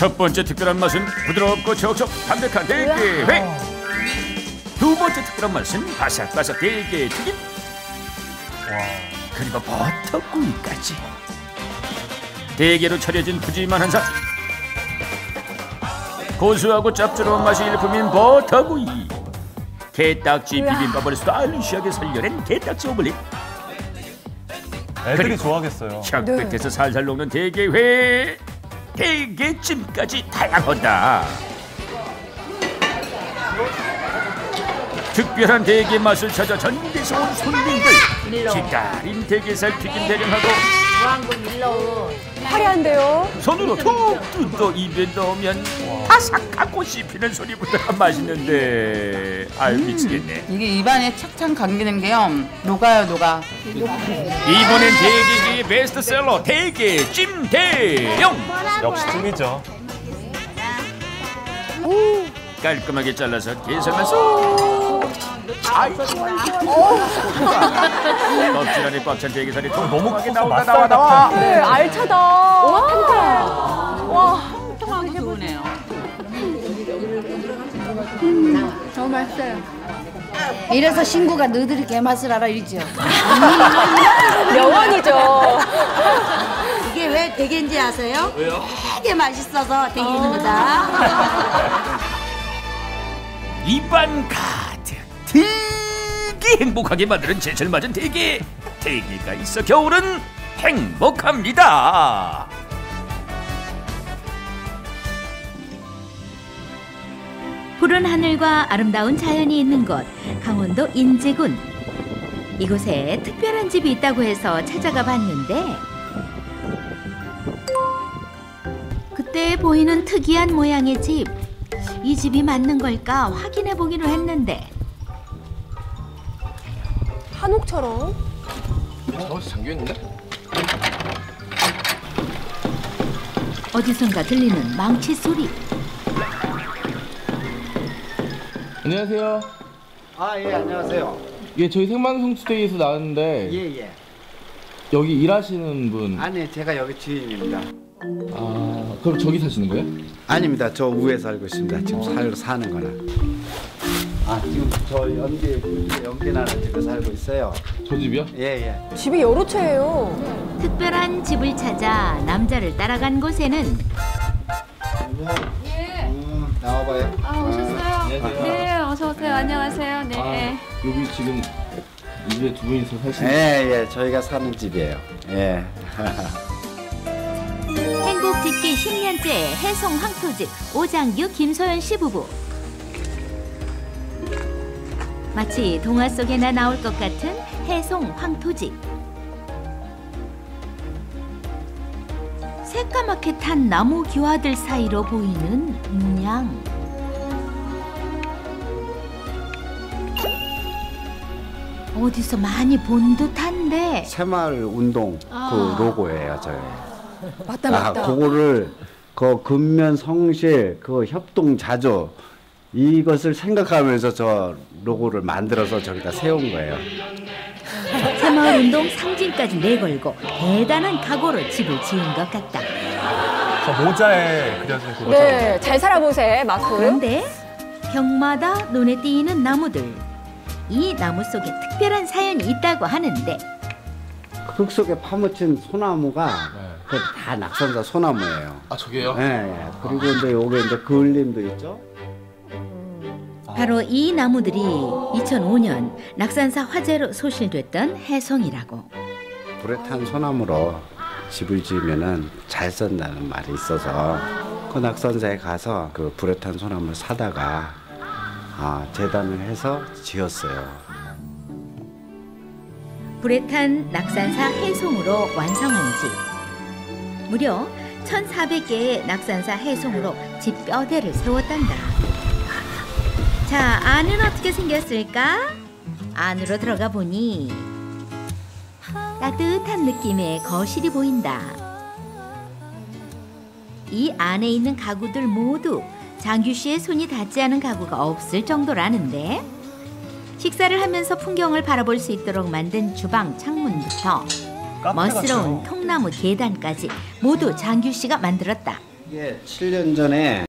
첫 번째 특별한 맛은 부드럽고 촉촉 담백한 대게회. 두 번째 특별한 맛은 바삭바삭 대게 튀김. 그리고 버터구이까지. 대게로 차려진 푸짐한 한상. 고소하고 짭조름한 맛이 일품인 버터구이. 게딱지 비빔밥을 스타일리시하게 살려낸 게딱지 오믈렛. 애들이 그리고 좋아하겠어요. 샥백해서 살살 녹는 대게회. 대게찜까지 다양하다. 특별한 대게 맛을 찾아 전국에서 온 손님들 기다린 대게살 튀김 대령하고 화려한데요. 손으로 툭 뜯어 입에 넣으면 아삭하고 씹히는 소리부터 맛있는데 아유 미치겠네 이게 입안에 착착 감기는 게요. 녹아요, 녹아. 이번엔 대게계의 베스트셀러 대게 찜대령 역시 찜이죠. 깔끔하게 잘라서 게살만 쏙 아이 껍질 안에 꽉찬 대게살이 너무 통통하게 커서 나온다 맛살 나와 나와 같은. 네, 알차다. 와, 이래서 신구가 너희들이 개맛을 알아 이죠. 명언이죠. 이게 왜 대게인지 아세요? 왜요? 되게 맛있어서 대게입니다. 입안 가득 되게 행복하게 만드는 제철 맞은 대게 대게가 있어 겨울은 행복합니다 푸른 하늘과 아름다운 자연이 있는 곳 강원도 인제군. 이곳에 특별한 집이 있다고 해서 찾아가 봤는데 그때 보이는 특이한 모양의 집. 이 집이 맞는 걸까 확인해 보기로 했는데. 한옥처럼. 어디선가 들리는 망치 소리 안녕하세요. 아, 예, 안녕하세요. 예, 저희 생방송 투데이에서 나왔는데 예, 예. 여기 일하시는 분. 아니, 제가 여기 주인입니다. 아, 그럼 저기 사시는 거예요? 아닙니다. 저 위에 살고 있습니다. 지금 살, 사는 거는. 아, 지금 저 연기, 연기 나는 집에 살고 있어요. 저 집이요? 예, 예. 집이 여러 채예요. 특별한 집을 찾아 남자를 따라간 곳에는 음, 나와봐요. 아, 오셨어요? 안 안녕하세요. 네. 아, 여기 지금 집에 두 분이서 사시는 예, 예. 저희가 사는 집이에요. 예. 행복 짓기 10년째 해송 황토집 오장규 김소연 씨 부부. 마치 동화 속에나 나올 것 같은 해송 황토집. 새까맣게 탄 나무 기와들 사이로 보이는 문양. 어디서 많이 본 듯한데 새마을 운동 아. 그 로고예요, 저희. 맞다, 아, 맞다. 그거를 그 근면 성실, 그 협동 자조 이것을 생각하면서 저 로고를 만들어서 저기다 세운 거예요. 새마을 운동 상징까지 내걸고 대단한 각오로 집을 지은 것 같다. 저 모자에 그려진 그거죠. 네, 잘 살아보세, 마크. 그런데 벽마다 눈에 띄는 나무들. 이 나무 속에 특별한 사연이 있다고 하는데 흙 속에 파묻힌 소나무가 네. 그다 낙선사 소나무예요. 아, 저게요? 예, 예. 그리고 이제 요게 이제 그을림도 있죠. 바로 이 나무들이 2005년 낙산사 화재로 소실됐던 해송이라고. 불에 탄 소나무로 집을 지으면은 잘 쓴다는 말이 있어서 그 낙선사에 가서 그 불에 탄 소나무를 사다가 아, 재단을 해서 지었어요. 불에 탄 낙산사 해송으로 완성한 집. 무려 1,400개의 낙산사 해송으로 집 뼈대를 세웠단다. 자, 안은 어떻게 생겼을까? 안으로 들어가 보니 따뜻한 느낌의 거실이 보인다. 이 안에 있는 가구들 모두 장규 씨의 손이 닿지 않은 가구가 없을 정도라는데 식사를 하면서 풍경을 바라볼 수 있도록 만든 주방 창문부터 멋스러운? 통나무 계단까지 모두 장규 씨가 만들었다. 이게 7년 전에